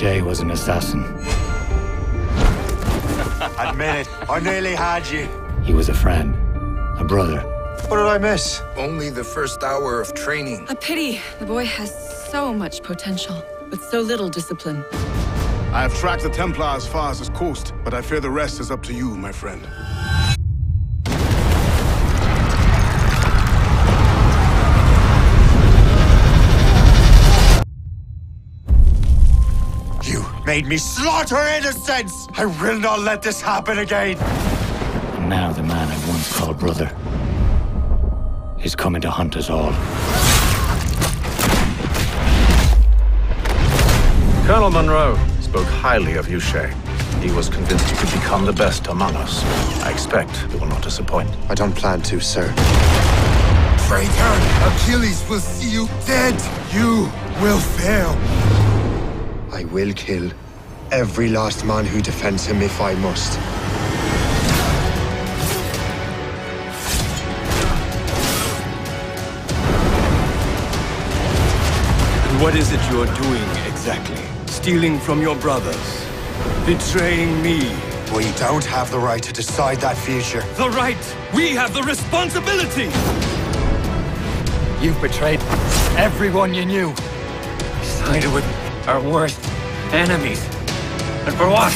Shay was an assassin. Admit it. I nearly had you. He was a friend, a brother. What did I miss? Only the first hour of training. A pity. The boy has so much potential, but so little discipline. I have tracked the Templar as far as this coast, but I fear the rest is up to you, my friend. Made me slaughter innocents! I will not let this happen again! And now the man I once called brother is coming to hunt us all. Colonel Monro spoke highly of you, Shay. He was convinced you could become the best among us. I expect you will not disappoint. I don't plan to, sir. Traitor! Achilles will see you dead! You will fail! I will kill every last man who defends him if I must. And What is it you're doing exactly? Stealing from your brothers? Betraying me? We don't have the right to decide that future. The right! We have the responsibility! You've betrayed everyone you knew. Sided with our worst enemies. And for what?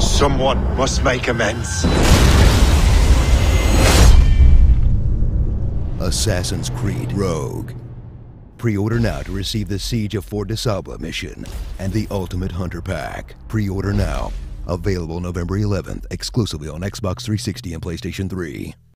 Someone must make amends. Assassin's Creed Rogue. Pre-order now to receive the Siege of Fort de Sable mission and the Ultimate Hunter Pack. Pre-order now. Available November 11th, exclusively on Xbox 360 and PlayStation 3.